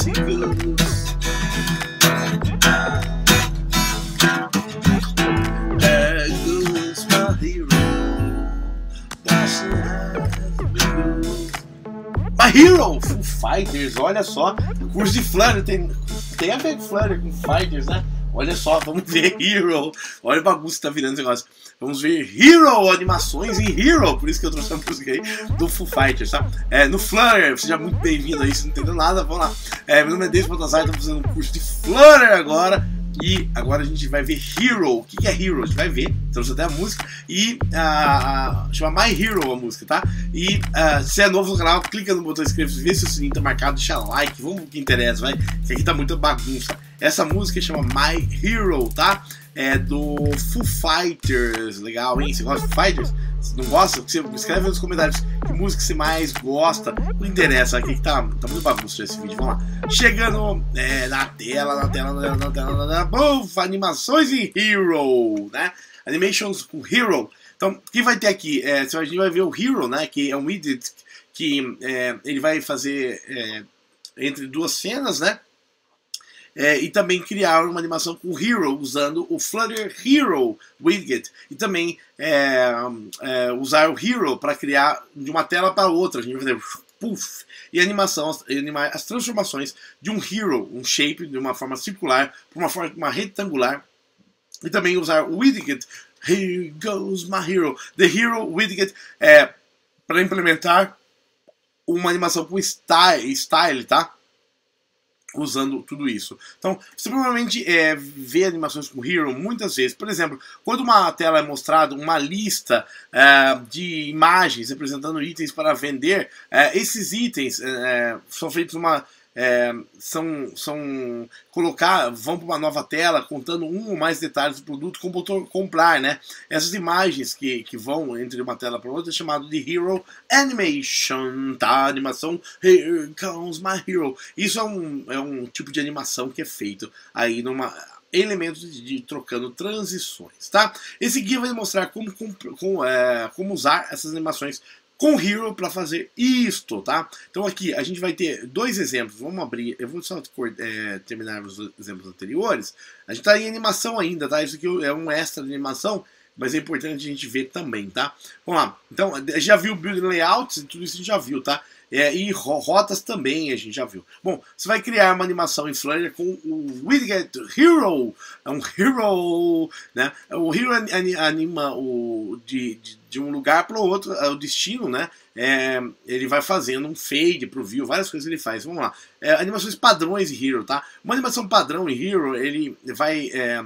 bicycles. There hero, My Hero, Full Fighters, olha só, curso de Flutter, tem, tem a ver com Flutter, com Fighters, né? Olha só, vamos ver Hero. Olha a bagunça que tá virando esse negócio. Vamos ver Hero, animações em Hero. Por isso que eu trouxe a música aí do Foo Fighters, tá? É, no Flutter, seja muito bem-vindo aí. Se não entendeu nada, vamos lá. É, meu nome é Deise Baltazar, tô fazendo um curso de Flutter agora. E agora a gente vai ver Hero. O que é Hero? A gente vai ver. Trouxe até a música. E uh, chama My Hero a música, tá? E uh, se é novo no canal, clica no botão inscrever-se, vê se o sininho tá marcado, deixa like. Vamos pro que interessa, vai. Que aqui tá muita bagunça. Essa música chama My Hero, tá? É do Foo Fighters. Legal, hein? Você gosta de Foo Fighters? Se não gosta, você escreve nos comentários que música você mais gosta. Não interessa, aqui que tá, tá muito bagunça esse vídeo. Vamos lá. Chegando é, na tela, na tela, na tela, na tela, na tela. Buf, animações em Hero, né? Animations com Hero. Então, o que vai ter aqui? É, a gente vai ver o Hero, né? Que é um widget que é, ele vai fazer é, entre duas cenas, né? É, e também criar uma animação com Hero, usando o Flutter Hero Widget, e também é, é, usar o Hero para criar de uma tela para outra. A gente vai fazer puff, e animação, animar as transformações de um Hero, um shape, de uma forma circular, para uma forma retangular, e também usar o Widget, Here Goes My Hero, The Hero Widget, é, para implementar uma animação com style, style tá? Usando tudo isso. Então, você provavelmente é, vê animações com Hero muitas vezes. Por exemplo, quando uma tela é mostrada uma lista é, de imagens representando itens para vender, é, esses itens é, são feitos uma é, são, são colocar, vão para uma nova tela contando um ou mais detalhes do produto com botão comprar, né? Essas imagens que, que vão entre uma tela para outra é chamado de Hero Animation, tá? Animação Here Comes My Hero. Isso é um, é um tipo de animação que é feito aí numa elementos de, de, trocando transições, tá? Esse guia vai mostrar como, como, como, é, como usar essas animações com Hero para fazer isto, tá? Então aqui a gente vai ter dois exemplos. Vamos abrir, eu vou só é, terminar os exemplos anteriores. A gente está em animação ainda, tá? Isso aqui é um extra de animação, mas é importante a gente ver também, tá? Vamos lá. Então, já viu build layouts, tudo isso a gente já viu, tá? É, e rotas também a gente já viu. Bom, você vai criar uma animação em Flutter com o Widget Hero. É um Hero, né? O Hero anima o, de, de, de um lugar para o outro, é o destino, né? É, ele vai fazendo um fade pro view, várias coisas ele faz. Vamos lá. É, animações padrões em Hero, tá? Uma animação padrão em Hero, ele vai é,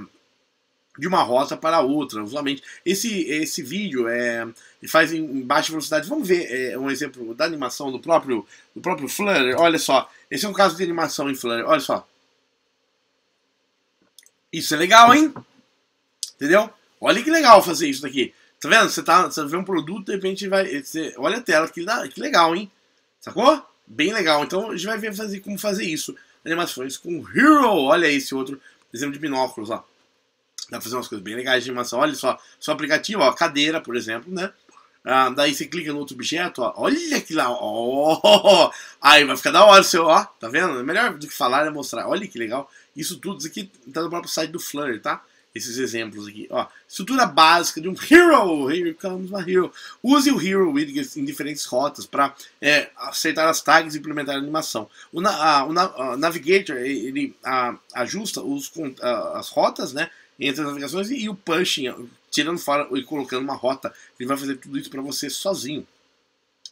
de uma rota para outra, usualmente. Esse, esse vídeo é, faz em baixa velocidade. Vamos ver é, um exemplo da animação do próprio, do próprio Flutter. Olha só, esse é um caso de animação em Flutter. Olha só. Isso é legal, hein? Entendeu? Olha que legal fazer isso daqui. Tá vendo? Você, tá, você vê um produto, de repente vai. Você, olha a tela, que, que legal, hein? Sacou? Bem legal. Então a gente vai ver fazer, como fazer isso. Animações com Hero. Olha esse outro exemplo de binóculos, ó. Dá pra fazer umas coisas bem legais de animação. Olha só, seu aplicativo, ó, cadeira, por exemplo, né? Ah, daí você clica no outro objeto, ó, olha que lá, ó, aí vai ficar da hora o seu, ó, tá vendo? Melhor do que falar é mostrar, olha que legal. Isso tudo isso aqui tá no próprio site do Flutter, tá? Esses exemplos aqui, ó. Estrutura básica de um Hero, here comes my Hero. Use o Hero Widget em diferentes rotas para é, acertar as tags e implementar a animação. O, na, a, o a, Navigator, ele a, ajusta os, as rotas, né? Entre as navegações e o punching, tirando fora e colocando uma rota. Ele vai fazer tudo isso para você sozinho.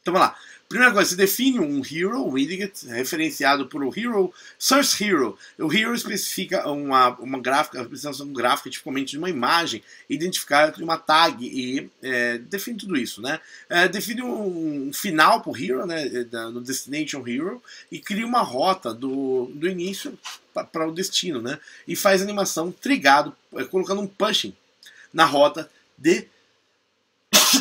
Então vamos lá. Primeira coisa, você define um hero, um widget, referenciado por um hero, source hero. O hero especifica uma, uma gráfica, a representação gráfica, tipicamente de uma imagem, identificada de uma tag e é, define tudo isso, né? É, define um, final para o hero, né, no destination hero, e cria uma rota do, do início para o destino, né? E faz animação trigado, é, colocando um pushing na rota de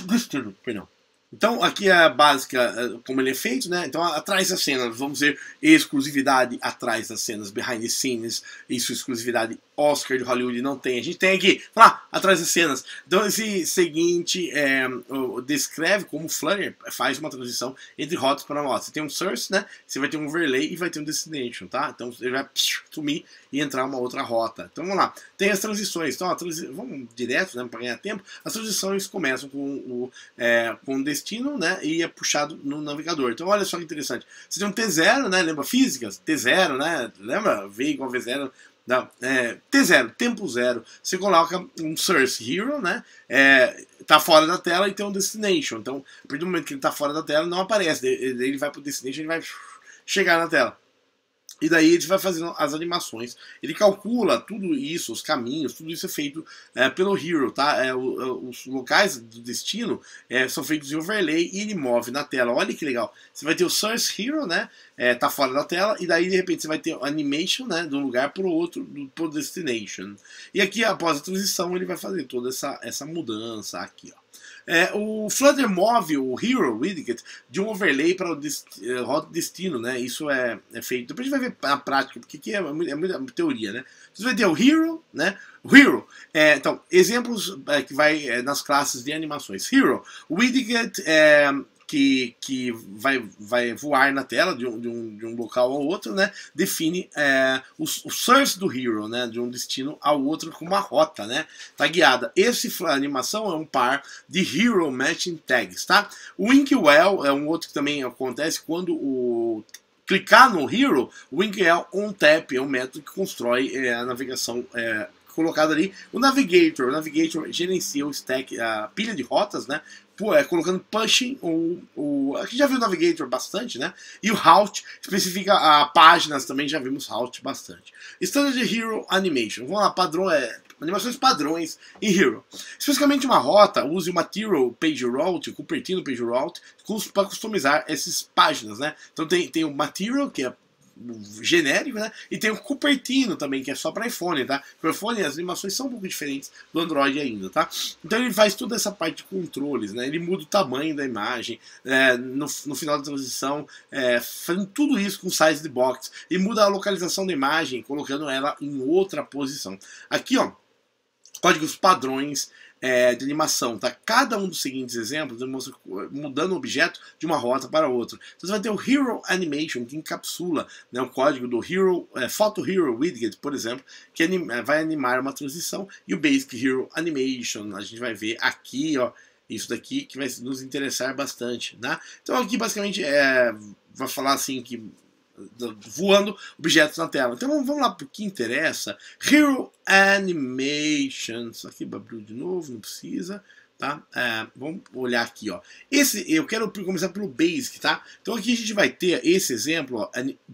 destino, perdão. Então, aqui é a básica, é, como ele é feito, né? Então, atrás das cenas, vamos ver exclusividade atrás das cenas, behind the scenes, isso, exclusividade Oscar de Hollywood não tem. A gente tem aqui, lá, atrás das cenas. Então, esse seguinte é, descreve como Flutter faz uma transição entre rotas para motos. Você tem um source, né? Você vai ter um overlay e vai ter um destination, tá? Então, ele vai sumir e entrar uma outra rota. Então, vamos lá. Tem as transições. Então, transi vamos direto, né? Para ganhar tempo. As transições começam com o, é, com o destino, né? E é puxado no navegador. Então, olha só que interessante. Você tem um T0, né? Lembra físicas? T0, né? Lembra? V igual V0 não, é, T0, tempo zero. Você coloca um Source Hero, né? É, tá fora da tela e tem um Destination. Então, a partir do momento que ele tá fora da tela, não aparece. Ele vai pro Destination e vai chegar na tela. E daí ele vai fazendo as animações. Ele calcula tudo isso, os caminhos, tudo isso é feito é, pelo Hero, tá? É, o, é, os locais do destino é, são feitos em overlay e ele move na tela. Olha que legal. Você vai ter o Source Hero, né? É, tá fora da tela, e daí de repente você vai ter animation, né? De um lugar para o outro, do, pro destination. E aqui, após a transição, ele vai fazer toda essa, essa mudança aqui, ó. É, o Flutter move o Hero Widget de um overlay para o dest, uh, destino, né? Isso é, é, feito. Depois a gente vai ver na prática, porque aqui é, é muita teoria, né? Você vai ter o Hero, né? Hero. É, então, exemplos é, que vai é, nas classes de animações. Hero. Widget é, que, que vai, vai voar na tela de um, de um, de um local ao outro, né, define é, o, o source do hero, né, de um destino ao outro com uma rota, né, tá guiada. Esse animação é um par de hero matching tags, tá? O Inkwell é um outro que também acontece quando o clicar no hero, o Inkwell on tap é um método que constrói é, a navegação é, colocado ali. O Navigator, o Navigator gerencia o stack, a pilha de rotas, né? é, colocando pushing, o, o, aqui já viu o Navigator bastante, né? E o Halt especifica a páginas também, já vimos Halt bastante. Standard Hero Animation, vamos lá, padrão é animações padrões em Hero. Especificamente uma rota, use o Material Page Route, Cupertino Page Route, para customizar essas páginas, né? Então tem, tem o Material, que é genérico, né? E tem o Cupertino também, que é só para iPhone, tá? Para iPhone as animações são um pouco diferentes do Android ainda, tá? Então ele faz toda essa parte de controles, né? Ele muda o tamanho da imagem, é, no, no final da transição, é, fazendo tudo isso com size de box e muda a localização da imagem, colocando ela em outra posição. Aqui, ó, códigos padrões é, de animação, tá? Cada um dos seguintes exemplos demonstra mudando o objeto de uma rota para outra. Então você vai ter o Hero Animation, que encapsula né, o código do Hero, é, Photo Hero Widget, por exemplo, que anima, vai animar uma transição, e o Basic Hero Animation, a gente vai ver aqui, ó, isso daqui que vai nos interessar bastante, né? Então aqui basicamente é, vai falar assim que voando objetos na tela. Então vamos lá para o que interessa. Hero Animations. Aqui abriu de novo, não precisa. Tá? É, vamos olhar aqui, ó. Esse eu quero começar pelo Basic, tá? Então aqui a gente vai ter esse exemplo, ó,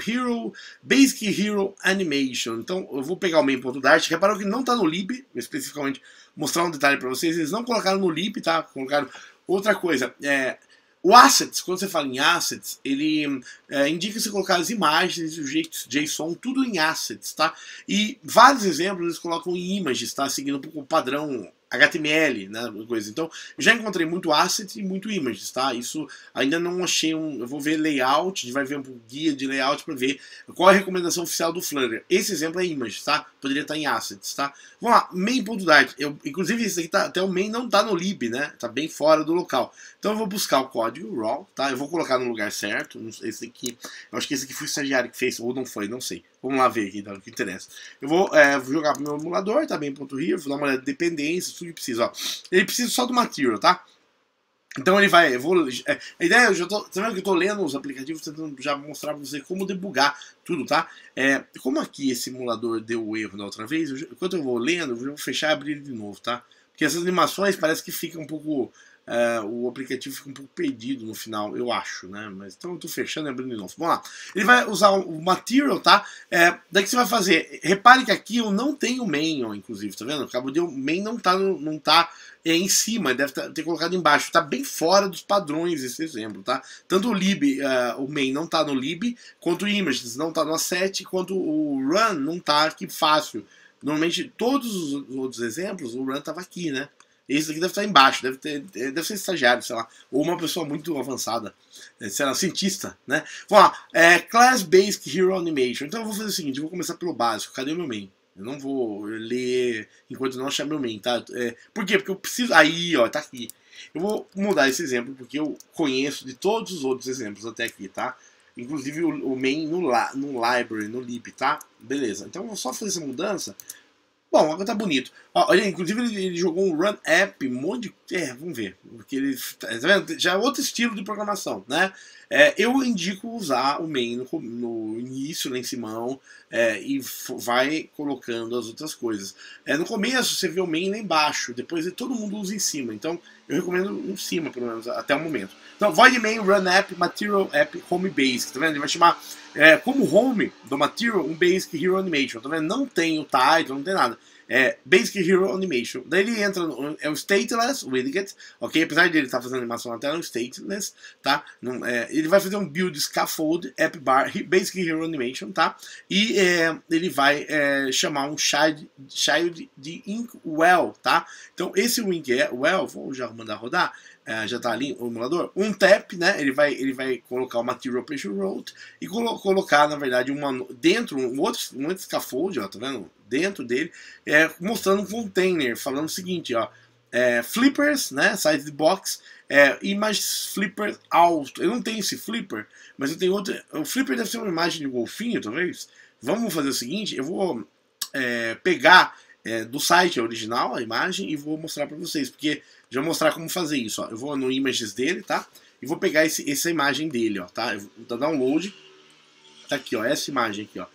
Hero Basic Hero Animation. Então eu vou pegar o main.dart. Reparou que não está no lib, especificamente mostrar um detalhe para vocês. Eles não colocaram no lib, tá? Colocaram outra coisa. É, o assets, quando você fala em assets, ele é, indica você colocar as imagens, os JSON, tudo em assets, tá? E vários exemplos eles colocam em images, tá? Seguindo o padrão HTML, né, coisa. Então, já encontrei muito asset e muito images, tá? Isso ainda não achei um, eu vou ver layout, a gente vai ver um guia de layout para ver qual é a recomendação oficial do Flutter. Esse exemplo é images, tá? Poderia estar em assets, tá? Vamos lá, main.dart. Eu, inclusive esse aqui tá, até o main não tá no lib, né? Tá bem fora do local. Então eu vou buscar o código raw, tá? Eu vou colocar no lugar certo. Esse aqui, eu acho que esse aqui foi o estagiário que fez ou não foi, não sei. Vamos lá ver aqui, tá? o que interessa. Eu vou, é, vou jogar pro meu emulador, tá bem, ponto .here, vou dar uma olhada de dependências, que precisa, ó. Ele precisa só do material, tá? Então ele vai, eu vou, é, a ideia, eu já tô, tá vendo que eu tô lendo os aplicativos, tentando já mostrar pra você como debugar tudo, tá? É, como aqui esse emulador deu erro da outra vez, eu, enquanto eu vou lendo, eu vou fechar e abrir ele de novo, tá? Porque essas animações parece que fica um pouco é, o aplicativo fica um pouco perdido no final, eu acho, né? Mas então eu tô fechando e abrindo de novo. Vamos lá. Ele vai usar o material, tá? É, daí que você vai fazer. Repare que aqui eu não tenho main, ó, inclusive, tá vendo? Acabo de main não tá, não tá é, em cima, deve tá, ter colocado embaixo. Tá bem fora dos padrões esse exemplo, tá? Tanto o lib, uh, o main não tá no lib, quanto o images não tá no asset, quanto o run não tá aqui fácil. Normalmente, todos os outros exemplos, o run tava aqui, né? Esse aqui deve estar embaixo, deve, ter, deve ser estagiário, sei lá. Ou uma pessoa muito avançada, é, sei lá, cientista, né? Vamos lá, é, Class Basic Hero Animation. Então eu vou fazer o seguinte, vou começar pelo básico. Cadê o meu main? Eu não vou ler enquanto não achar meu main, tá? É, por quê? Porque eu preciso... Aí, ó, tá aqui. Eu vou mudar esse exemplo porque eu conheço de todos os outros exemplos até aqui, tá? Inclusive o, o main no, no library, no lib, tá? Beleza. Então eu vou só fazer essa mudança Bom, agora tá bonito. Olha, inclusive ele, ele, jogou um Run App, um monte de. É, vamos ver. Porque ele. Tá vendo? Já é outro estilo de programação, né? É, eu indico usar o main no, no início, lá em cima, é, e vai colocando as outras coisas. É, no começo você vê o main lá embaixo, depois todo mundo usa em cima. Então eu recomendo em cima, pelo menos, até o momento. Então, void main, run app, material app, home basic. Tá vendo? Ele vai chamar é, como home do material um basic hero animation. Tá vendo? Não tem o title, não tem nada é Basic Hero Animation. Daí ele entra no. É o Stateless Widget, ok? Apesar de ele estar tá fazendo animação na tela, é o Stateless, tá? Não, é, ele vai fazer um build scaffold app bar Basic Hero Animation, tá? E é, ele vai é, chamar um child, child de Inkwell, tá? Então esse Inkwell, vou já mandar rodar é, já está ali o emulador, um tap, né? Ele vai, ele vai colocar o Material Pressure Road e colo colocar, na verdade, uma, dentro, um outro, um outro scaffold, ó, tá vendo? Dentro dele, é, mostrando um container, falando o seguinte, ó. É, flippers, né? Side box, é, images flipper alto. Eu não tenho esse flipper, mas eu tenho outro. O flipper deve ser uma imagem de golfinho, talvez. Vamos fazer o seguinte: eu vou é, pegar é, do site original a imagem e vou mostrar para vocês, porque já mostrar como fazer isso. Ó. Eu vou no images dele, tá? E vou pegar esse, essa imagem dele, ó, tá? Eu vou dar download. Tá aqui, ó, essa imagem aqui, ó.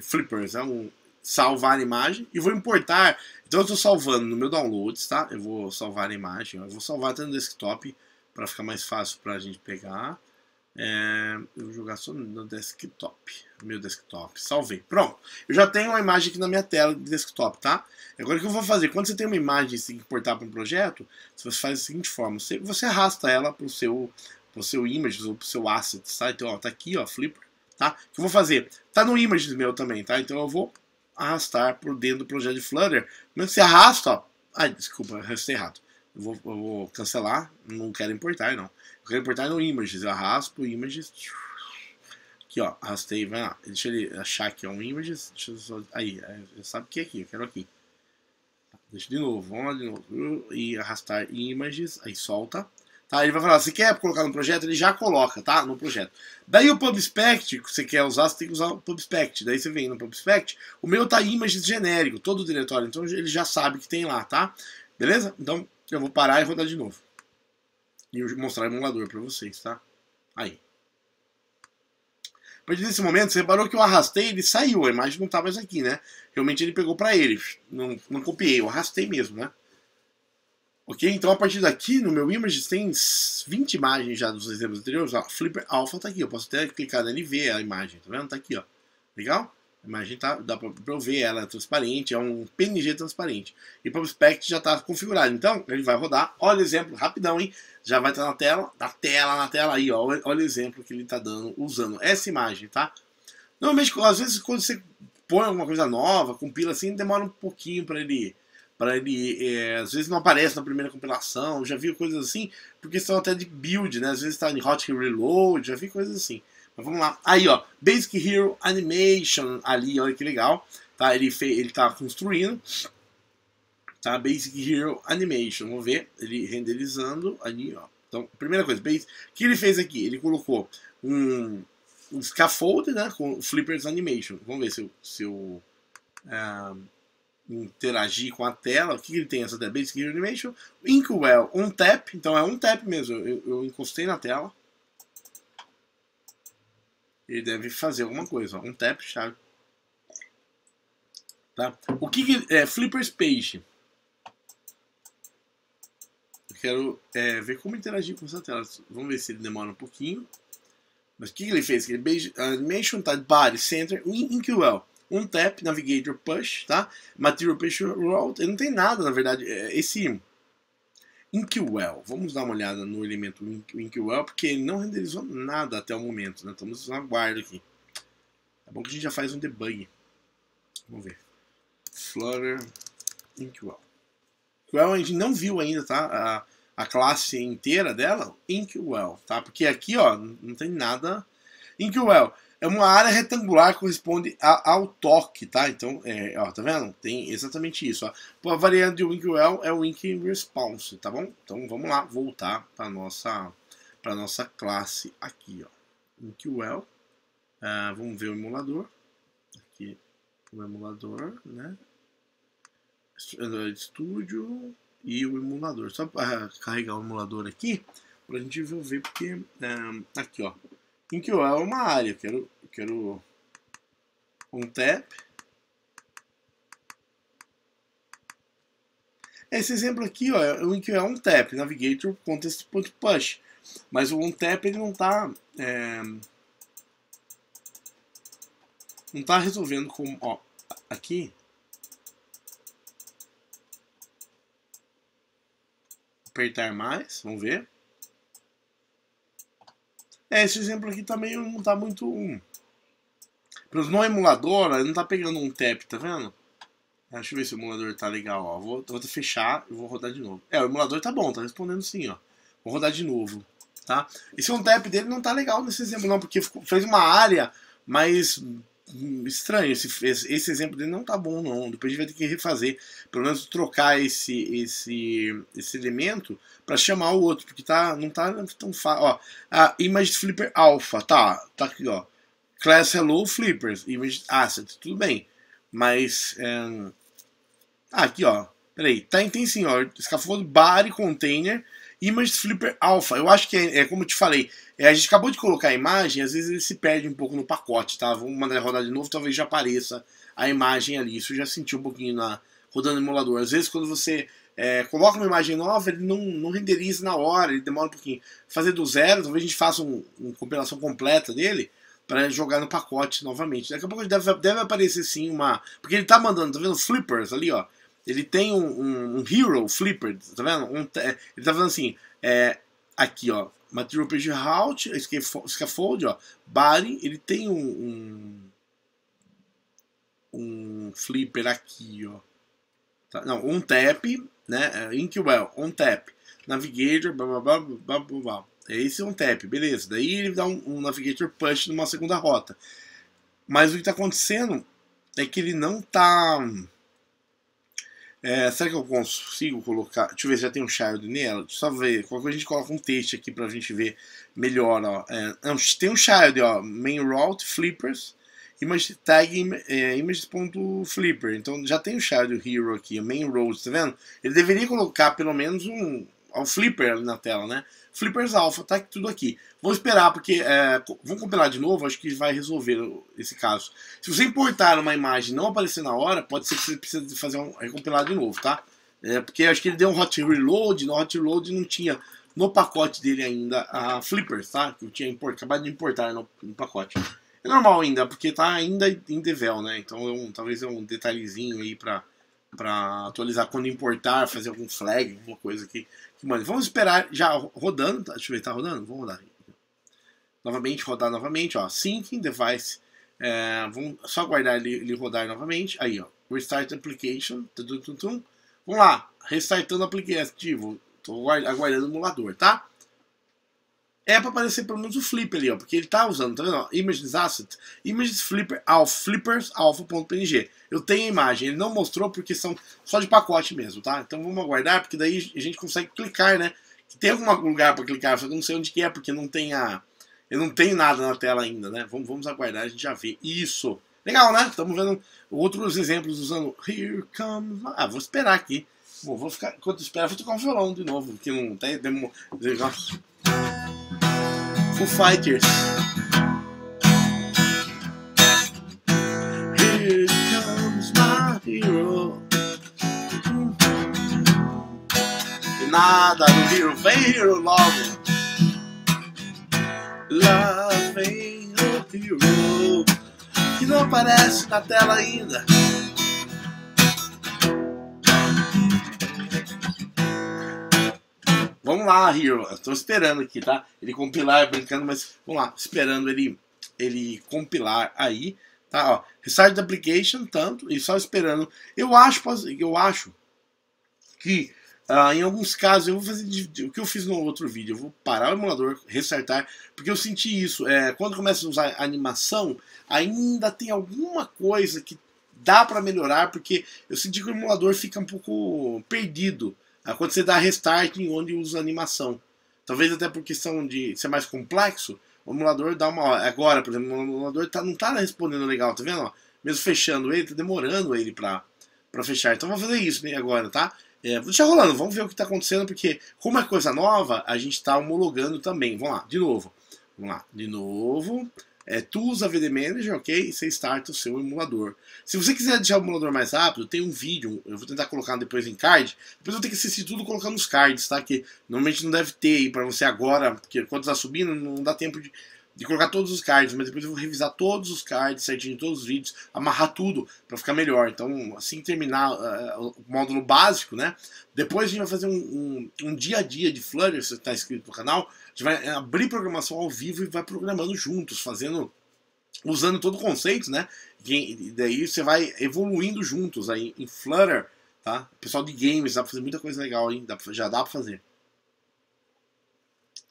Flippers, é um salvar a imagem e vou importar. Então eu estou salvando no meu downloads, tá? Eu vou salvar a imagem, eu vou salvar até no desktop para ficar mais fácil para a gente pegar. É, eu vou jogar só no desktop, meu desktop, salvei. Pronto, eu já tenho uma imagem aqui na minha tela de desktop, tá? Agora o que eu vou fazer? Quando você tem uma imagem que importar para um projeto, você faz da seguinte forma: você, você arrasta ela para o seu, pro seu images ou para o seu assets, tá? Então, ó, tá aqui, ó, Flipper, tá? O que eu vou fazer? Tá no images meu também, tá? Então eu vou arrastar por dentro do projeto de Flutter. Mas você arrasta, ó. Ai, desculpa, arrastei errado. Eu vou, eu vou cancelar, não quero importar, não. Eu quero importar no images, eu arrasto o images. Aqui, ó, arrastei, vai lá. Deixa ele achar que é um images. Deixa eu só, aí, é, sabe que é aqui, eu quero aqui. Deixa de novo, vamos lá de novo. E arrastar images, aí solta. Tá, ele vai falar, se quer colocar no projeto, ele já coloca, tá? No projeto. Daí o PubSpect, que você quer usar, você tem que usar o PubSpect. Daí você vem no PubSpect, o meu tá images genérico, todo o diretório, então ele já sabe que tem lá, tá? Beleza? Então eu vou parar e rodar de novo. E mostrar o emulador para vocês, tá? Aí. A partir desse momento, você reparou que eu arrastei, ele saiu, a imagem não tá mais aqui, né? Realmente ele pegou para ele. Não, não copiei, eu arrastei mesmo, né? Ok? Então a partir daqui, no meu image, tem 20 imagens já dos exemplos anteriores. Ó, Flipper Alpha tá aqui, eu posso até clicar nele e ver a imagem, tá vendo? Tá aqui, ó. Legal? A imagem tá, dá para eu ver, ela é transparente, é um PNG transparente. E o PubSpec já está configurado. Então, ele vai rodar. Olha o exemplo, rapidão, hein? Já vai estar tá na tela, na tela, na tela aí, ó. Olha o exemplo que ele está dando, usando essa imagem, tá? Normalmente, às vezes, quando você põe alguma coisa nova, compila assim, demora um pouquinho para ele para ele, é, às vezes não aparece na primeira compilação, já vi coisas assim, porque são até de build, né? Às vezes está em Hotkey Reload, já vi coisas assim. Mas vamos lá. Aí, ó, Basic Hero Animation ali, olha que legal, tá? Ele fez, ele tá construindo, tá? Basic Hero Animation, vamos ver, ele renderizando ali, ó. Então, primeira coisa, base, o que ele fez aqui? Ele colocou um, um scaffold, né, com Flippers Animation. Vamos ver se eu, se eu uh, interagir com a tela. O que ele tem essa tela? Basic Animation. Inkwell, um tap. Então é um tap mesmo. Eu, eu encostei na tela. Ele deve fazer alguma coisa. Ó. Um tap, chave. Tá? O que, que é Flippers Page? Eu quero é, ver como interagir com essa tela. Vamos ver se ele demora um pouquinho. Mas o que, que ele fez? Ele base, animation, tá? Body, Center, Inkwell um tap, navigator push, tá? Material push route, não tem nada, na verdade. É, esse Inkwell, vamos dar uma olhada no elemento Inkwell, porque ele não renderizou nada até o momento, né? Estamos no aguardo aqui. É bom que a gente já faz um debug. Vamos ver. Flutter Inkwell. Inkwell a gente não viu ainda, tá? A, a classe inteira dela, Inkwell, tá? Porque aqui, ó, não tem nada. Inkwell é uma área retangular que corresponde a, ao toque, tá? Então, é, ó, tá vendo? Tem exatamente isso, ó. A variante de Winkwell é o Wink Response, tá bom? Então, vamos lá, voltar para nossa para nossa classe aqui, ó. Winkwell. Uh, vamos ver o emulador. Aqui, o emulador, né? Estúdio e o emulador. Só para carregar o emulador aqui, para a gente ver, porque um, aqui, ó. Inkwell é uma área. Quero, quero um tap. Esse exemplo aqui, ó, o Inkwell é um tap, navigator context.push. Mas o on tap ele não está é, não está resolvendo com ó, aqui apertar mais, vamos ver. É, esse exemplo aqui também não está muito. Um, no emulador, ele não está pegando um tap, tá vendo? Deixa eu ver se o emulador tá legal, ó. Vou, vou fechar e vou rodar de novo. É, o emulador tá bom, tá respondendo sim, ó. Vou rodar de novo, tá? Esse on tap dele não tá legal nesse exemplo não, porque fez uma área mais estranho. Esse, esse exemplo dele não tá bom, não. Depois a gente vai ter que refazer. Pelo menos trocar esse, esse, esse elemento para chamar o outro, porque tá, não tá tão fácil. Ó, a Image Flipper Alpha, tá, tá aqui, ó. Class Hello Flippers, Image Asset, tudo bem. Mas. É... Ah, aqui, ó. Peraí, tá, tem sim, ó. Scaffold Body Container Image Flipper Alpha. Eu acho que é, é como eu te falei, é, a gente acabou de colocar a imagem, às vezes ele se perde um pouco no pacote, tá? Vamos mandar rodar de novo, talvez já apareça a imagem ali. Isso eu já senti um pouquinho na, rodando no emulador. Às vezes quando você é, coloca uma imagem nova, ele não, não renderiza na hora, ele demora um pouquinho. Fazer do zero, talvez a gente faça um, uma compilação completa dele para jogar no pacote novamente. Daqui a pouco deve, deve aparecer sim uma. Porque ele tá mandando, tá vendo? Flippers ali, ó. Ele tem um, um, um hero flipper, tá vendo? Um, ele tá falando assim, é, aqui ó, material page route, scaffold, ó, body, ele tem um, um, um flipper aqui, ó. Tá, não, um tap, né? É, Inkwell, on tap, navigator, blá blá blá blá blá blá. Esse é um tap, beleza. Daí ele dá um, um navigator push numa segunda rota. Mas o que está acontecendo é que ele não está é, será que eu consigo colocar? Deixa eu ver se já tem um child nela. Deixa eu só ver. Qualquer a gente coloca um texto aqui pra gente ver melhor. Ó. É, não, tem um child, ó. Main route, flippers, image tag é, images.flipper. Então já tem o child o hero aqui, main route, tá vendo? Ele deveria colocar pelo menos um, um flipper ali na tela, né? Flippers Alpha, tá tudo aqui. Vou esperar, porque é, vamos compilar de novo, acho que vai resolver esse caso. Se você importar uma imagem e não aparecer na hora, pode ser que você precise fazer um recompilar de novo, tá? É, porque acho que ele deu um hot reload, no hot reload não tinha no pacote dele ainda a flippers, tá? Que eu tinha import, acabado de importar no, no, pacote. É normal ainda, porque tá ainda em devel, né? Então é um, talvez é um detalhezinho aí pra, atualizar quando importar, fazer algum flag, alguma coisa que, Mano, vamos esperar já rodando. Tá, deixa eu ver, tá rodando? Vamos rodar. Novamente, rodar novamente, ó. Syncing device. É, vamos só aguardar ele, ele, rodar novamente. Aí, ó. Restart application. Tum, tum, tum, Vamos lá. Restartando o aplicativo. Tô aguardando o emulador, tá? É para aparecer pelo menos o flip ali, ó, porque ele tá usando, tá vendo? Ó, images asset, images flipper alpha, flippers. Eu tenho a imagem, ele não mostrou porque são só de pacote mesmo, tá? Então vamos aguardar, porque daí a gente consegue clicar, né? Tem algum lugar para clicar, só que eu não sei onde que é, porque não tem a eu não tenho nada na tela ainda, né? Vamos, vamos aguardar, a gente já vê. Isso. Legal, né? Estamos vendo outros exemplos usando Here Comes. Ah, vou esperar aqui. Bom, vou ficar. Enquanto espera, vou tocar um violão de novo, porque não tem. Demo... Foo Fighters. Here comes my hero. E nada no hero, vem hero logo. Lá vem o hero. Que não aparece na tela ainda. Vamos lá, Hero. Estou esperando aqui, tá? Ele compilar, brincando, mas vamos lá, esperando ele, ele compilar aí, tá? Ó, Restart application, tanto, e só esperando. Eu acho, eu acho que Uh, em alguns casos, eu vou fazer o que eu fiz no outro vídeo. Eu vou parar o emulador, restartar, porque eu senti isso. É, quando começa a usar animação, ainda tem alguma coisa que dá para melhorar, porque eu senti que o emulador fica um pouco perdido uh, quando você dá restart em onde usa animação. Talvez até por questão de ser mais complexo, o emulador dá uma. Agora, por exemplo, o emulador tá, não está respondendo legal, tá vendo? Mesmo fechando ele, tá demorando ele para fechar. Então vou fazer isso agora, tá? É, vou deixar rolando, vamos ver o que está acontecendo, porque como é coisa nova, a gente está homologando também. Vamos lá, de novo. Vamos lá, de novo. É, tu usa VD Manager, ok? Você starta o seu emulador. Se você quiser deixar o emulador mais rápido, tem um vídeo, eu vou tentar colocar depois em card. Depois eu ter que assistir tudo colocando os cards, tá? Que normalmente não deve ter aí para você agora, porque quando está subindo não dá tempo de de colocar todos os cards, mas depois eu vou revisar todos os cards certinho, todos os vídeos, amarrar tudo para ficar melhor. Então, assim terminar uh, o módulo básico, né? Depois a gente vai fazer um, um, um dia a dia de Flutter, se está inscrito no canal, a gente vai abrir programação ao vivo e vai programando juntos, fazendo usando todo o conceito, né? E daí você vai evoluindo juntos aí em Flutter, tá? pessoal de games dá pra fazer muita coisa legal, hein? Dá pra, já dá pra fazer.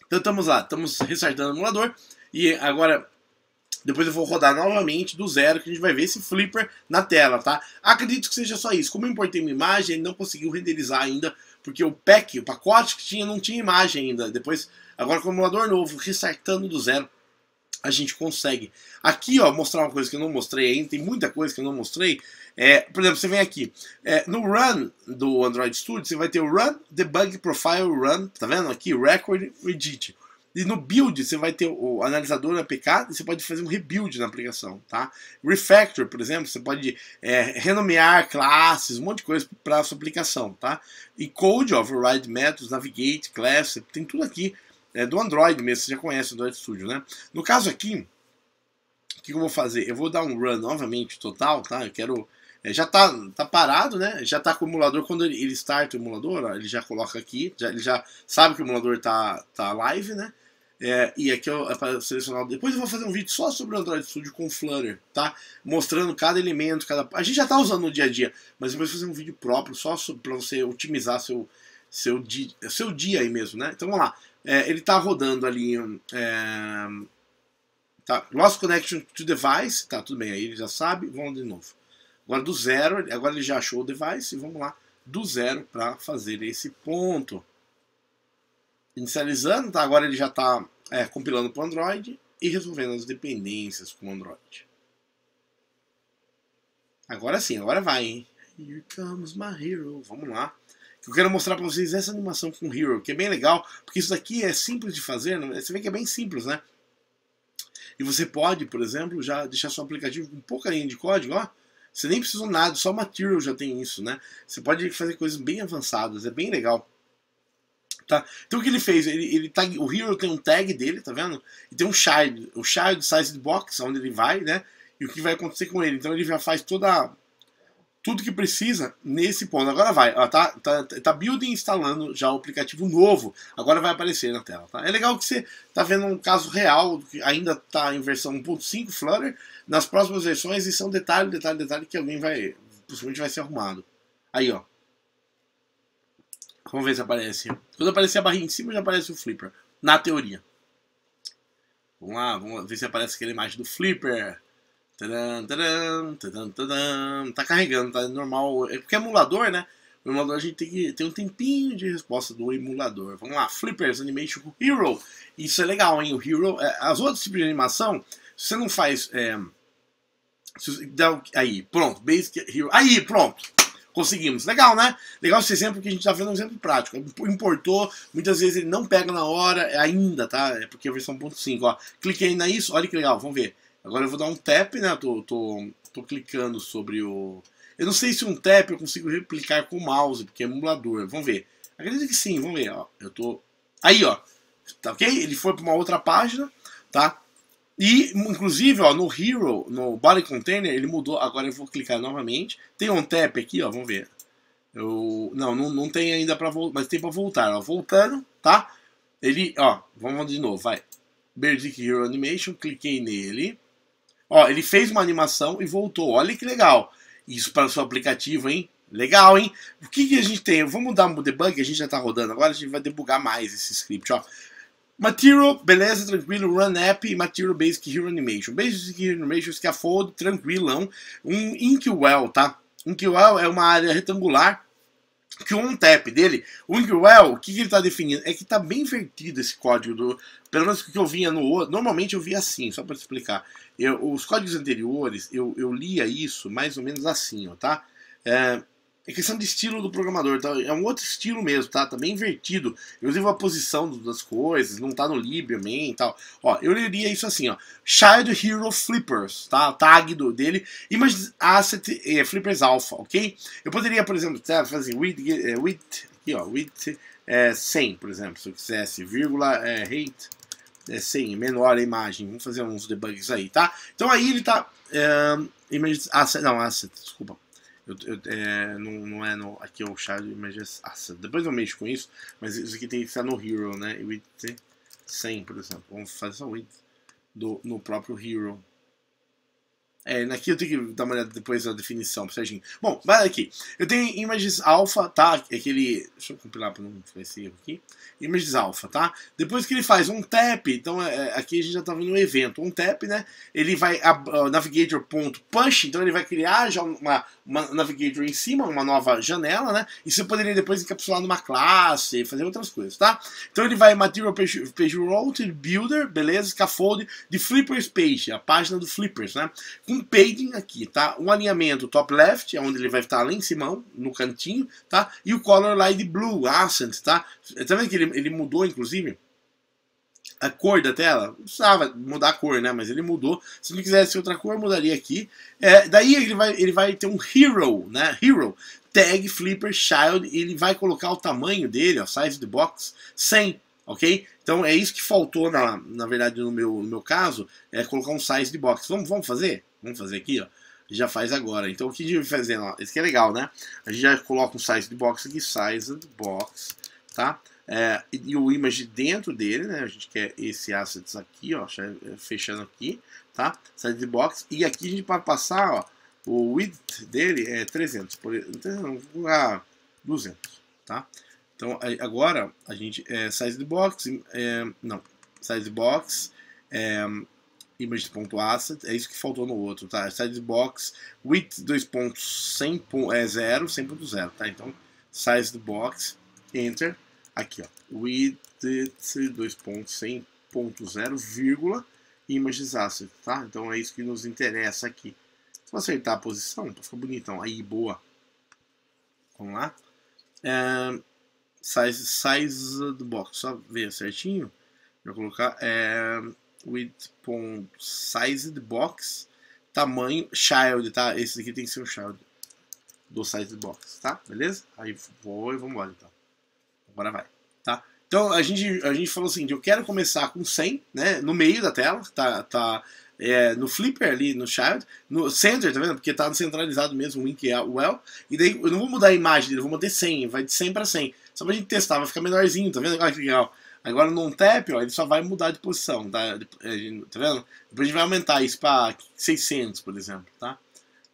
Então estamos lá, estamos restartando o emulador. E agora, depois eu vou rodar novamente do zero, que a gente vai ver esse flipper na tela, tá? Acredito que seja só isso. Como eu importei uma imagem, ele não conseguiu renderizar ainda, porque o pack, o pacote que tinha, não tinha imagem ainda. Depois, agora com o emulador novo, restartando do zero, a gente consegue. Aqui, ó, mostrar uma coisa que eu não mostrei ainda, tem muita coisa que eu não mostrei. É, por exemplo, você vem aqui, é, no Run do Android Studio, você vai ter o Run, Debug Profile Run, tá vendo aqui? Record Edit. E no build você vai ter o analisador APK e você pode fazer um rebuild na aplicação, tá? Refactor, por exemplo, você pode é, renomear classes, um monte de coisa para a sua aplicação, tá? E Code, Override Methods, Navigate, Class, tem tudo aqui é, do Android mesmo, você já conhece o Android Studio, né? No caso aqui, o que eu vou fazer? Eu vou dar um run novamente total, tá? Eu quero... É, já tá, tá parado, né? Já tá com o emulador, quando ele, ele start o emulador, ó, ele já coloca aqui, já, ele já sabe que o emulador tá, tá live, né? É, e aqui é para selecionar. Depois eu vou fazer um vídeo só sobre o Android Studio com Flutter, tá? Mostrando cada elemento, cada. A gente já está usando no dia a dia, mas depois fazer um vídeo próprio só para você otimizar seu, seu, dia, seu dia aí mesmo, né? Então vamos lá. É, ele está rodando ali. É, tá, Lost Connection to Device, tá tudo bem aí, ele já sabe. Vamos de novo. Agora do zero, agora ele já achou o device, vamos lá, do zero para fazer esse ponto inicializando, tá? agora ele já está é, compilando para o Android e resolvendo as dependências com o Android. Agora sim, agora vai, hein? Here comes my hero. Vamos lá. Eu quero mostrar para vocês essa animação com Hero, que é bem legal, porque isso daqui é simples de fazer, né? você vê que é bem simples, né? E você pode, por exemplo, já deixar seu aplicativo com pouca linha de código, ó. Você nem precisou nada, só Material já tem isso, né? Você pode fazer coisas bem avançadas, é bem legal. Tá? Então o que ele fez? Ele, ele tag, o Hero tem um tag dele, tá vendo? E tem um child, o child size box, onde ele vai, né? E o que vai acontecer com ele. Então ele já faz toda tudo que precisa nesse ponto. Agora vai, ó, tá, tá, tá building instalando já o aplicativo novo. Agora vai aparecer na tela. Tá? É legal que você tá vendo um caso real, que ainda tá em versão 1.5 Flutter. Nas próximas versões, isso é um detalhe, detalhe, detalhe que alguém vai, possivelmente vai ser arrumado. Aí, ó. Vamos ver se aparece. Quando aparecer a barrinha em cima, já aparece o Flipper. Na teoria. Vamos lá, vamos ver se aparece aquela imagem do Flipper. Tadam, tadam, tadam, tadam. Tá carregando, tá normal. É porque é emulador, né? O emulador a gente tem que ter um tempinho de resposta do emulador. Vamos lá, Flippers Animation Hero. Isso é legal, hein? O Hero. É, as outras tipos de animação, se você não faz. É, aí, pronto. Basic Hero. Aí, pronto. Conseguimos. Legal, né? Legal esse exemplo que a gente está vendo um exemplo prático. Importou, muitas vezes ele não pega na hora ainda, tá? É porque a versão 1.5, ó. Cliquei na isso, olha que legal, vamos ver. Agora eu vou dar um tap, né? Tô, tô, tô clicando sobre o. Eu não sei se um tap eu consigo replicar com o mouse, porque é emulador. Vamos ver. Acredito que sim, vamos ver, ó. Eu tô. Aí, ó. Tá ok? Ele foi para uma outra página, tá? E, inclusive, ó, no Hero, no Body Container, ele mudou. Agora eu vou clicar novamente. Tem um tap aqui, ó, vamos ver. Eu, não, não, não tem ainda para voltar, mas tem para voltar. Ó, voltando, tá? Ele, ó, vamos de novo, vai. Berdic Hero Animation, cliquei nele. Ó, ele fez uma animação e voltou. Olha que legal. Isso para o seu aplicativo, hein? Legal, hein? O que, que a gente tem? Vamos mudar o debug, a gente já está rodando. Agora a gente vai debugar mais esse script, ó. Material, beleza, tranquilo, Run App, Material Basic Hero Animation. Basic Hero Animation, Scaffold, tranquilão. Um Inkwell, tá? Inkwell é uma área retangular que o on-tap dele, o Inkwell, o que, que ele está definindo? É que está bem invertido esse código, do, pelo menos que eu vinha no outro. Normalmente eu via assim, só para explicar. Eu, os códigos anteriores, eu, eu lia isso mais ou menos assim, ó, tá? É, é questão de estilo do programador, tá? é um outro estilo mesmo, tá? Tá bem invertido. Inclusive a posição das coisas, não tá no lib e tal. Ó, eu leria isso assim, ó. Child Hero Flippers, tá? Tag do, dele. Image Asset é, Flippers Alpha, ok? Eu poderia, por exemplo, tá, fazer with, é, with, aqui, ó, with é, 100, por exemplo, se eu quisesse, vírgula, é, rate, é 100, menor a imagem. Vamos fazer uns debugs aí, tá? Então aí ele tá... É, image Asset, não, Asset, desculpa eu, eu, é, não, não é no. Aqui é o Shadow Images Asset. Depois eu mexo com isso, mas isso aqui tem que estar no Hero, né? With 100, por exemplo. Vamos fazer só with do, no próprio Hero. É, aqui eu tenho que dar uma olhada depois da definição, certinho. Bom, vai aqui. Eu tenho images alpha, tá? Aquele. Deixa eu compilar para não ter esse erro aqui. Images alpha, tá? Depois que ele faz um tap, então é, é aqui a gente já tá vendo um evento. Um tap, né? Ele vai. Uh, navigator.push, então ele vai criar já uma, uma navigator em cima, uma nova janela, né? E você poderia depois encapsular numa classe, fazer outras coisas, tá? Então ele vai material page, page router, builder, beleza? Scaffold de Flippers page, a página do Flippers, né? Um padding aqui, tá? Um alinhamento top left, é onde ele vai estar lá em cima, no cantinho, tá? E o color light blue, accent, tá? Tá vendo que ele, ele mudou, inclusive? a cor da tela, não precisava mudar a cor, né? Mas ele mudou. Se ele quisesse outra cor, mudaria aqui. É, daí ele vai, ele vai ter um hero, né? Hero tag flipper child. Ele vai colocar o tamanho dele, ó, size the box 100 ok? Então é isso que faltou, na, na verdade, no meu, no meu caso, é colocar um size de box. Vamos, vamos fazer? Vamos fazer aqui, ó. Já faz agora. Então o que a gente vai fazer? Ó, esse aqui é legal, né? A gente já coloca um size box aqui, size de box, tá? É, e o image dentro dele, né? A gente quer esse assets aqui, ó, fechando aqui, tá? Size box. E aqui a gente pode passar, ó, o width dele é 300. Por, não, vou colocar 200, tá? Então agora a gente é size box, é, não, size box, é, image.asset, é isso que faltou no outro, tá? Size de box, width 2.100 é 0, 100.0, tá? Então size de box, enter, aqui ó, width 2.100.0, vírgula, images asset, tá? Então é isso que nos interessa aqui. Se eu acertar a posição, fica bonitão, aí boa. Vamos lá. É, size, size do box, só ver certinho. Vou colocar é, with size the box, tamanho child, tá? Esse aqui tem que ser o child do size box, tá? Beleza? Aí vou e vamos embora então. Agora vai, tá? Então a gente, a gente falou assim, eu quero começar com 100, né? No meio da tela, tá, tá é, no flipper ali, no child, no center, tá vendo? Porque tá centralizado mesmo o wink é well. E daí eu não vou mudar a imagem dele, vou manter 100, vai de 100 para 100. Só pra gente testar, vai ficar menorzinho, tá vendo? Olha que legal. Agora no tap, ó, ele só vai mudar de posição, tá? É, tá vendo? Depois a gente vai aumentar isso para 600, por exemplo, tá?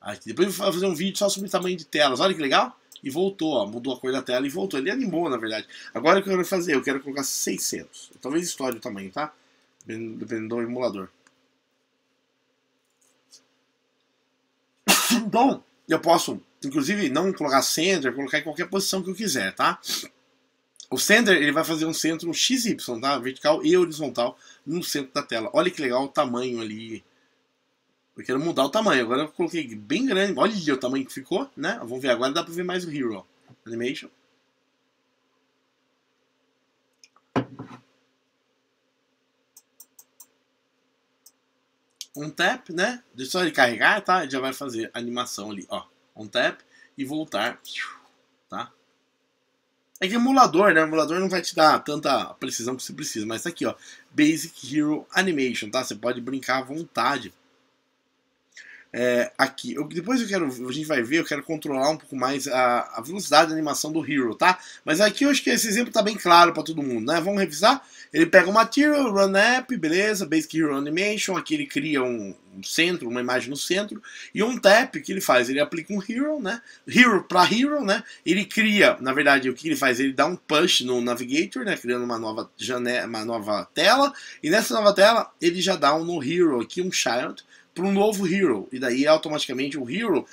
Aqui. Depois eu vou fazer um vídeo só sobre o tamanho de telas. Olha que legal. E voltou, ó, mudou a cor da tela e voltou. Ele animou, na verdade. Agora o que eu quero fazer? Eu quero colocar 600. Talvez estoure o tamanho, tá? Dependendo do emulador. Então, eu posso, inclusive, não colocar center, colocar em qualquer posição que eu quiser, tá? O center ele vai fazer um centro XY, tá? Vertical e horizontal no centro da tela. Olha que legal o tamanho ali. Eu quero mudar o tamanho. Agora eu coloquei bem grande. Olha o tamanho que ficou, né? Vamos ver agora. Dá pra ver mais o Hero. Animation. Um tap, né? Deixa só ele carregar, tá? Ele já vai fazer a animação ali, ó. Um tap e voltar, tá? É que emulador, né? Emulador não vai te dar tanta precisão que você precisa. Mas tá aqui, ó. Basic Hero Animation, tá? Você pode brincar à vontade é, aqui. Eu, depois eu quero, a gente vai ver, eu quero controlar um pouco mais a, a velocidade da animação do Hero, tá? Mas aqui eu acho que esse exemplo tá bem claro para todo mundo, né? Vamos revisar? Ele pega o material, run app, beleza, basic hero animation, aqui ele cria um, centro, uma imagem no centro, e um tap que ele faz, ele aplica um hero, né? Hero para hero, né? Ele cria, na verdade, o que ele faz? Ele dá um push no navigator, né? Criando uma nova janela, uma nova tela, e nessa nova tela ele já dá um no hero aqui, um child, para um novo hero, e daí automaticamente o hero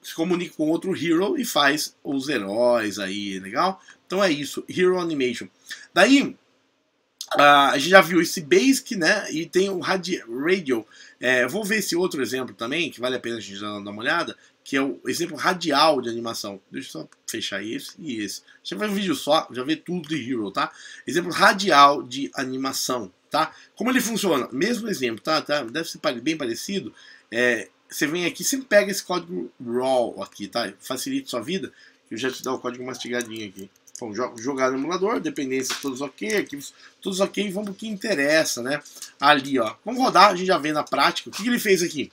se comunica com outro hero e faz os heróis aí, legal? Então é isso, Hero Animation. Daí, Uh, a gente já viu esse Basic, né? E tem o Radi Radio. É, vou ver esse outro exemplo também, que vale a pena a gente dar uma olhada, que é o exemplo radial de animação. Deixa eu só fechar esse e esse. Você vai um vídeo só, já vê tudo de Hero, tá? Exemplo radial de animação, tá? Como ele funciona? Mesmo exemplo, tá? tá? Deve ser bem parecido. É, você vem aqui, sempre pega esse código RAW aqui, tá? Facilita sua vida. Eu já te dou o código mastigadinho aqui. Bom, jogar no emulador, dependências todos ok, arquivos todos ok, vamos que interessa, né? Ali, ó. Vamos rodar, a gente já vê na prática. O que, que ele fez aqui?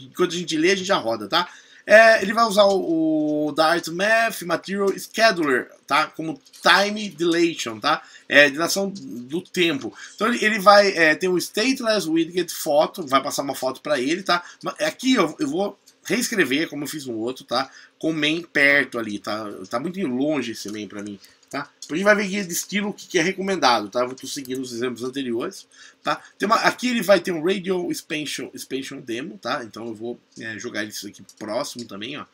Enquanto a gente lê, a gente já roda, tá? É, ele vai usar o, o Dart Math Material Scheduler, tá? Como Time Dilation, tá? É, dilação do tempo. Então ele, ele vai é, ter um Stateless Widget Foto, vai passar uma foto para ele, tá? Aqui eu, eu vou reescrever, como eu fiz no outro, tá? Com main perto ali, tá? Tá muito longe esse main pra mim, a gente vai ver aqui de estilo o que é recomendado, tá? Eu tô seguindo os exemplos anteriores, tá? Uma, aqui ele vai ter um Radio Expansion, Expansion Demo, tá? Então eu vou é, jogar isso aqui próximo também, ó.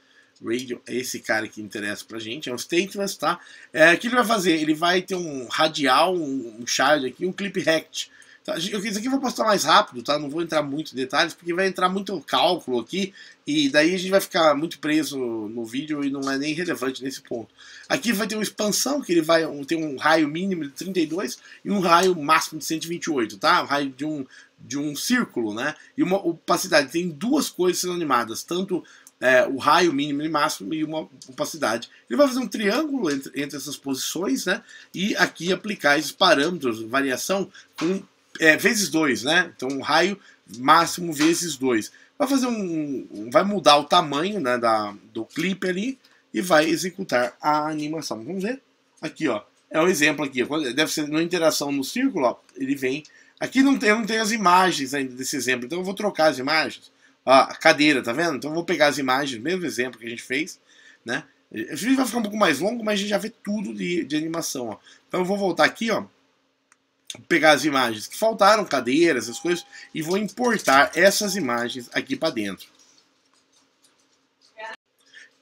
Radio, é esse cara que interessa pra gente, é um Stateless, tá? É, o que ele vai fazer? Ele vai ter um radial, um, um aqui, um clip rect, Tá? Isso aqui eu vou postar mais rápido, tá? Não vou entrar muito em detalhes, porque vai entrar muito cálculo aqui, e daí a gente vai ficar muito preso no vídeo e não é nem relevante nesse ponto. Aqui vai ter uma expansão, que ele vai ter um raio mínimo de 32 e um raio máximo de 128, tá? Um raio de um, de um círculo, né? E uma opacidade. Tem duas coisas sendo animadas, tanto é, o raio mínimo e máximo e uma opacidade. Ele vai fazer um triângulo entre, entre essas posições, né? E aqui aplicar esses parâmetros, variação, com é, vezes 2, né? Então um raio máximo vezes 2. Vai fazer um, vai mudar o tamanho né, da, do clipe ali e vai executar a animação. Vamos ver? Aqui, ó. É um exemplo aqui. Deve ser na interação no círculo, ó, ele vem. Aqui não tem, não tem as imagens ainda desse exemplo, então eu vou trocar as imagens. Ó, a cadeira, tá vendo? Então eu vou pegar as imagens, mesmo exemplo que a gente fez, né? Gente vai ficar um pouco mais longo, mas a gente já vê tudo de, de animação, ó. Então eu vou voltar aqui, ó pegar as imagens que faltaram, cadeiras, essas coisas, e vou importar essas imagens aqui para dentro.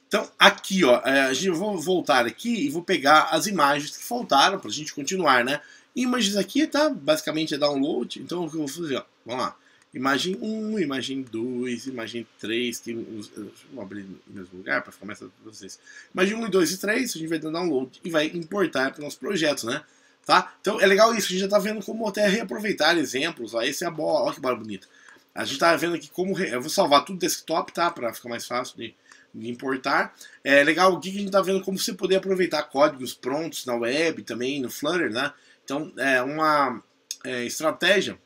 Então, aqui, ó, é, eu vou voltar aqui e vou pegar as imagens que faltaram para a gente continuar, né? Imagens aqui, tá? Basicamente é download. Então, o que eu vou fazer, ó? Vamos lá. Imagem 1, imagem 2, imagem 3. Tem uns, vou abrir no mesmo lugar para ficar mais para vocês. Imagem 1, 2 e 3, a gente vai dar download e vai importar para o nosso projeto, né? Tá? Então é legal isso, a gente já está vendo como até reaproveitar exemplos. Ó. Esse é a bola, olha que bola bonita. A gente está vendo aqui como. Re... Eu vou salvar tudo desktop, tá? Para ficar mais fácil de, de, importar. É legal o que a gente está vendo como você poder aproveitar códigos prontos na web também, no Flutter, né? Então é uma é, estratégia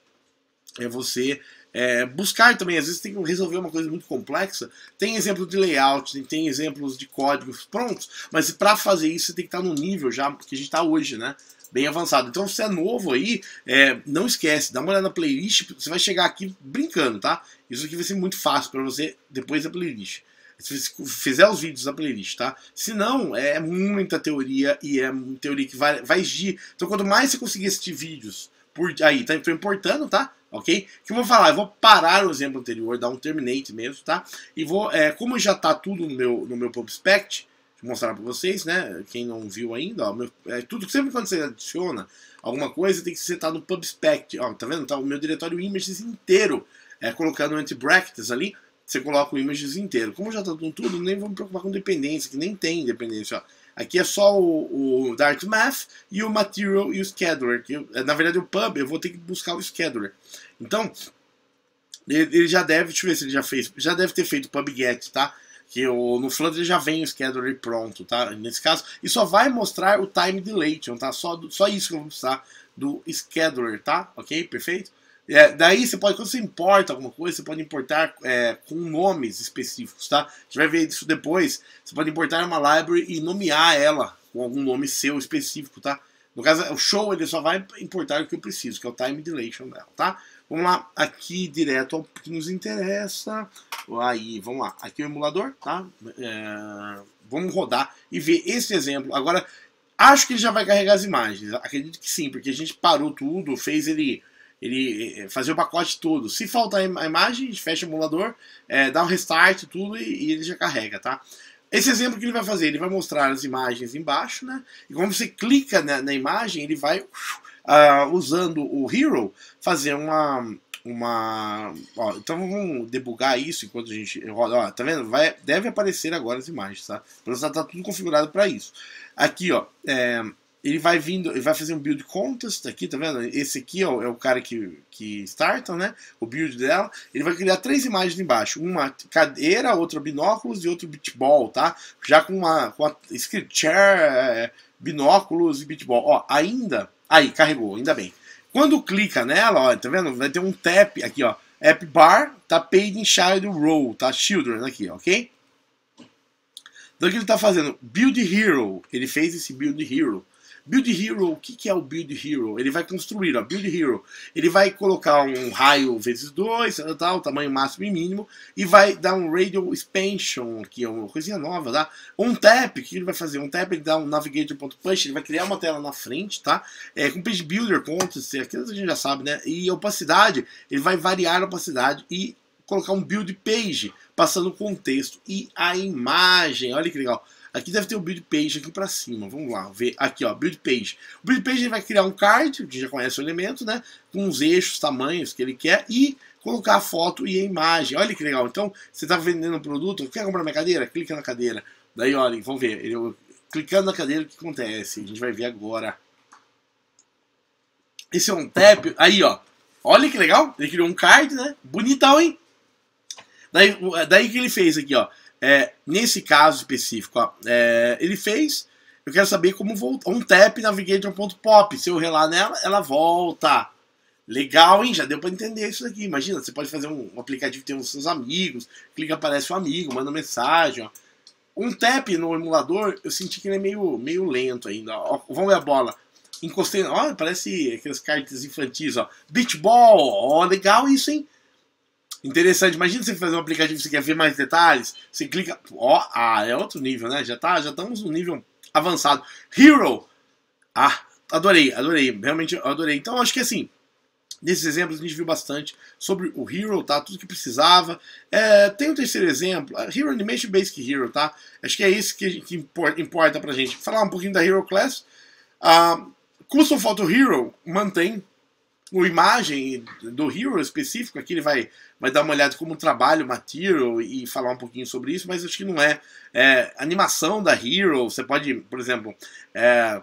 é você é, buscar também, às vezes tem que resolver uma coisa muito complexa. Tem exemplos de layout, tem, tem exemplos de códigos prontos, mas para fazer isso você tem que estar no nível já que a gente está hoje, né? Bem avançado. Então, se você é novo aí, é, não esquece, dá uma olhada na playlist, você vai chegar aqui brincando, tá? Isso aqui vai ser muito fácil para você depois da playlist. Se você fizer os vídeos da playlist, tá? Se não, é muita teoria e é uma teoria que vai, vai agir. Então, quanto mais você conseguir assistir vídeos por aí, tá? Estou importando, tá? Ok? que eu vou falar? Eu vou parar o exemplo anterior, dar um terminate mesmo, tá? E vou, é, como já tá tudo no meu, no meu PubSpect, mostrar para vocês, né? Quem não viu ainda, ó, meu, é, tudo sempre quando você adiciona alguma coisa tem que setar no PubSpec. Ó, tá vendo? Tá o meu diretório images inteiro. É, colocando entre brackets ali, você coloca o images inteiro. Como já tá com tudo, nem vamos preocupar com dependência, que nem tem dependência. Ó. Aqui é só o, o Dart Math e o Material e o Scheduler. Que eu, na verdade, o Pub eu vou ter que buscar o Scheduler. Então, ele, ele já deve, deixa eu ver se ele já fez, já deve ter feito o PubGet, tá? Que o, no Flutter já vem o scheduler pronto, tá? Nesse caso, e só vai mostrar o time delay, tá? Só, só isso que eu vou precisar do scheduler, tá? Ok? Perfeito? É, daí você pode, quando você importa alguma coisa, você pode importar é, com nomes específicos, tá? A gente vai ver isso depois. Você pode importar uma library e nomear ela com algum nome seu específico, tá? No caso, o show ele só vai importar o que eu preciso, que é o time dilation dela, tá? Vamos lá, aqui direto ao que nos interessa. Aí, vamos lá. Aqui é o emulador, tá? É, vamos rodar e ver esse exemplo. Agora, acho que ele já vai carregar as imagens. Acredito que sim, porque a gente parou tudo, fez ele ele eh, fazer o pacote todo. Se faltar a imagem, a gente fecha o emulador, é, dá um restart tudo e, e, ele já carrega, tá? Esse exemplo que ele vai fazer, ele vai mostrar as imagens embaixo, né? E quando você clica na, na imagem, ele vai, uh, usando o Hero, fazer uma... uma ó, então vamos debugar isso enquanto a gente roda. Ó, tá vendo? Vai, deve aparecer agora as imagens, tá? Então tá tudo configurado para isso. Aqui, ó, é, ele vai vindo, ele vai fazer um build contest aqui, tá vendo? Esse aqui ó, é o cara que, que starta, né? O build dela. Ele vai criar três imagens embaixo: uma cadeira, outra binóculos e outro beatball, tá? Já com uma, com a escrito chair, é, binóculos e beatball. Ó, ainda. Aí, carregou, ainda bem. Quando clica nela, ó, tá vendo? Vai ter um tap aqui, ó. App bar, tá paid in child row, tá? Children aqui, ok? Então o que ele está fazendo? Build Hero. Ele fez esse Build Hero. Build Hero, o que, que é o Build Hero? Ele vai construir, ó, Build Hero. Ele vai colocar um raio vezes 2, tal, tamanho máximo e mínimo, e vai dar um Radio Expansion, que é uma coisinha nova, tá? Um tap, o que ele vai fazer? Um tap, ele dá um navigator.push, ele vai criar uma tela na frente, tá? É, com Page Builder, Context, aquilo a gente já sabe, né? E opacidade, ele vai variar a opacidade e colocar um build page, passando o contexto e a imagem. Olha que legal. Aqui deve ter o build page aqui para cima. Vamos lá, ver aqui, ó, build page. O build page ele vai criar um card, que já conhece o elemento, né, com os eixos, tamanhos que ele quer e colocar a foto e a imagem. Olha que legal. Então, você está vendendo um produto, quer comprar minha cadeira? Clica na cadeira. Daí, olha, vamos ver. Eu, clicando na cadeira, o que acontece? A gente vai ver agora. Esse é um tap. Aí, ó. Olha que legal. Ele criou um card, né? Bonitão, hein? Daí, daí que ele fez aqui, ó. É, nesse caso específico, ó, é, ele fez. Eu quero saber como voltar. Um tap navigator.pop. Se eu relar nela, ela volta. Legal, hein? Já deu para entender isso daqui. Imagina, você pode fazer um, um aplicativo tem os seus amigos, clica, aparece um amigo, manda mensagem. Ó. Um tap no emulador, eu senti que ele é meio, meio lento ainda. Ó, vamos ver a bola. Encostei. Ó, parece aqueles cartas infantis, ó. Beach ball. Ó, legal isso, hein? Interessante. Imagina você fazer um aplicativo você quer ver mais detalhes. Você clica. Ó, ah, é outro nível, né? Já, tá, já estamos no nível avançado. Hero. Ah, adorei, adorei. Realmente adorei. Então acho que assim. Nesses exemplos a gente viu bastante sobre o Hero, tá? Tudo que precisava. É, tem um terceiro exemplo, Hero Animation Basic Hero, tá? Acho que é isso que, que importa, pra gente. Falar um pouquinho da Hero Class. Uh, Custom Photo Hero mantém o imagem do Hero específico, aqui ele vai, vai dar uma olhada como trabalha o Material e falar um pouquinho sobre isso, mas acho que não é. é animação da Hero, você pode, por exemplo, é,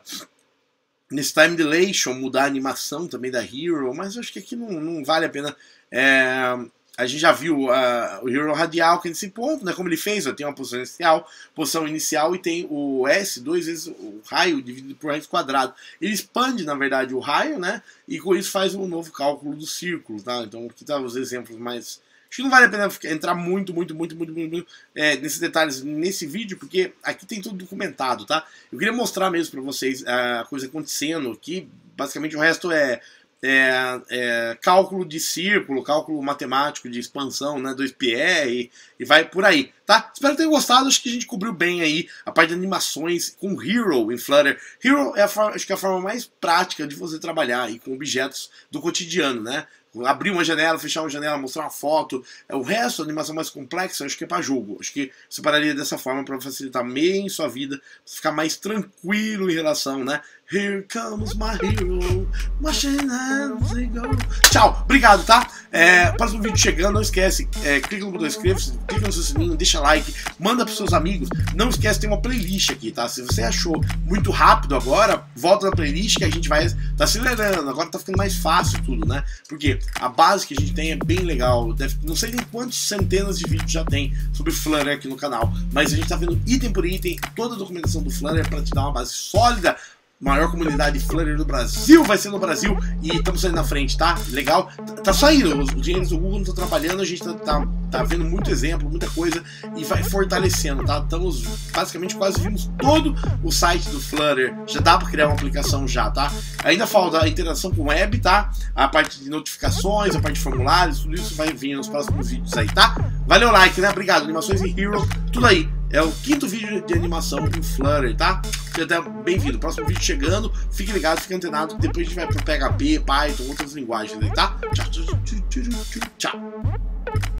nesse Time Dilation mudar a animação também da Hero, mas acho que aqui não, não vale a pena. É, a gente já viu uh, o Hero Radial que é nesse ponto, né? Como ele fez, ó, tem uma posição inicial, posição inicial e tem o S, duas vezes o raio dividido por raiz quadrado. Ele expande, na verdade, o raio, né? E com isso faz um novo cálculo do círculo, tá? Então aqui tá os exemplos mais. Acho que não vale a pena entrar muito, muito, muito, muito, muito, muito é, nesses detalhes nesse vídeo, porque aqui tem tudo documentado, tá? Eu queria mostrar mesmo para vocês a coisa acontecendo aqui. Basicamente o resto é é, é, cálculo de círculo, cálculo matemático de expansão, né, 2PR e, e, vai por aí, tá? Espero que tenham gostado, acho que a gente cobriu bem aí a parte de animações com Hero em Flutter. Hero é a forma, acho que é a forma mais prática de você trabalhar aí com objetos do cotidiano, né? abrir uma janela, fechar uma janela, mostrar uma foto. É, o resto, a animação mais complexa, acho que é para jogo. Acho que separaria dessa forma para facilitar bem sua vida, ficar mais tranquilo em relação, né? Here comes my hero, machine go. Tchau, obrigado, tá? É, próximo vídeo chegando, não esquece, é, clica no botão inscreva-se, clica no seu sininho, deixa like, manda pros seus amigos. Não esquece, tem uma playlist aqui, tá? Se você achou muito rápido agora, volta na playlist que a gente vai tá acelerando. Agora tá ficando mais fácil tudo, né? Porque a base que a gente tem é bem legal. Deve, não sei nem quantas centenas de vídeos já tem sobre Flutter aqui no canal, mas a gente tá vendo item por item toda a documentação do Flutter para te dar uma base sólida maior comunidade Flutter do Brasil vai ser no Brasil e estamos saindo na frente, tá? Legal? Tá saindo, os engenheiros do Google não estão trabalhando, a gente tá, tá, tá, vendo muito exemplo, muita coisa e vai fortalecendo, tá? Estamos basicamente quase vimos todo o site do Flutter, já dá para criar uma aplicação já, tá? Ainda falta a interação com web, tá? A parte de notificações, a parte de formulários, tudo isso vai vir nos próximos vídeos aí, tá? Valeu, like, né? Obrigado. Animações em Hero, tudo aí. É o quinto vídeo de animação em Flutter, tá? Seja bem-vindo. Próximo vídeo chegando. Fique ligado, fique antenado. Depois a gente vai pro PHP, Python, outras linguagens aí, tá? Tchau, tchau, tchau, tchau. tchau.